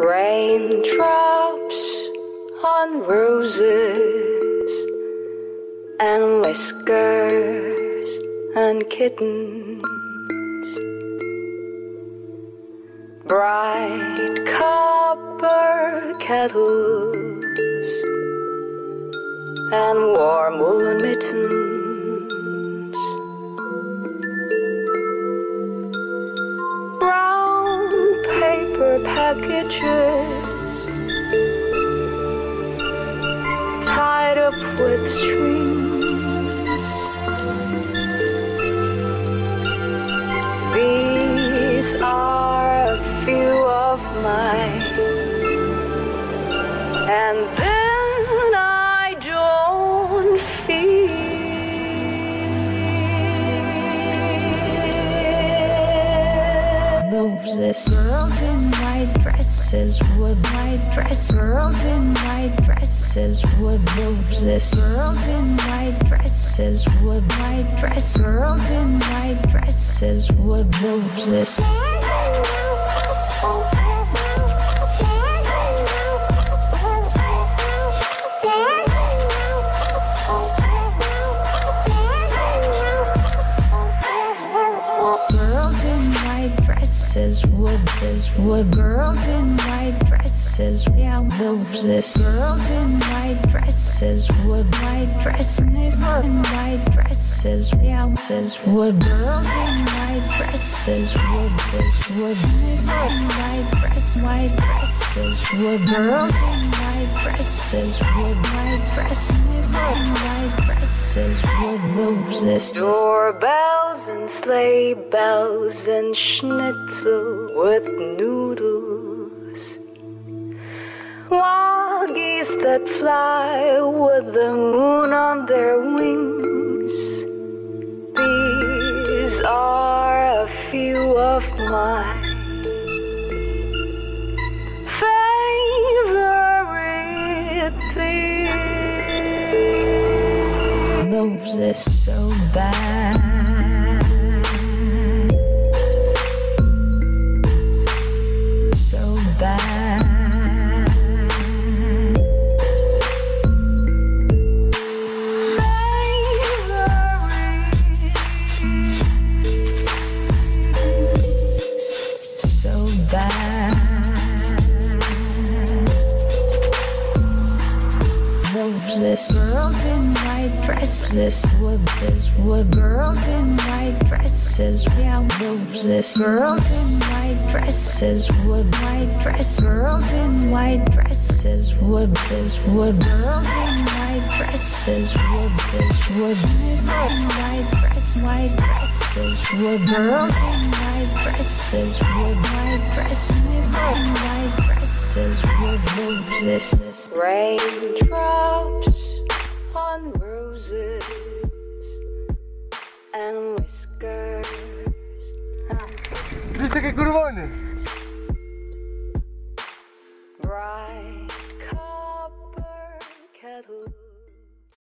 Raindrops on roses and whiskers and kittens. Bright copper kettles and warm woolen mittens. Packages tied up with strings. These are a few of mine. And then I don't feel Those girls white dresses with white dress girls in white dresses with roses girls in white dresses with white dress girls in white dresses with roses dresses, woods with girls in white dresses, yeah, roses. Girls in white dresses, with white dresses, in white dresses, yeah, says with girls in white dresses, woods. With in white dress, white dresses, with girls in white dresses, with white dresses, in white dresses, with roses. Doorbells sleigh bells and schnitzel with noodles. Wild geese that fly with the moon on their wings. These are a few of my favorite things. Those are so bad. So Roses, girls in white dresses, woods with girls in white dresses, yeah, roses, girls in white dresses, with white dress, girls in white dresses, woods with girls in white dresses, with in white dress, white dresses, with girls in white dresses, with white dresses, white dresses, with roses. Raindrops on roses and whiskers. Wiesz takie kurwony?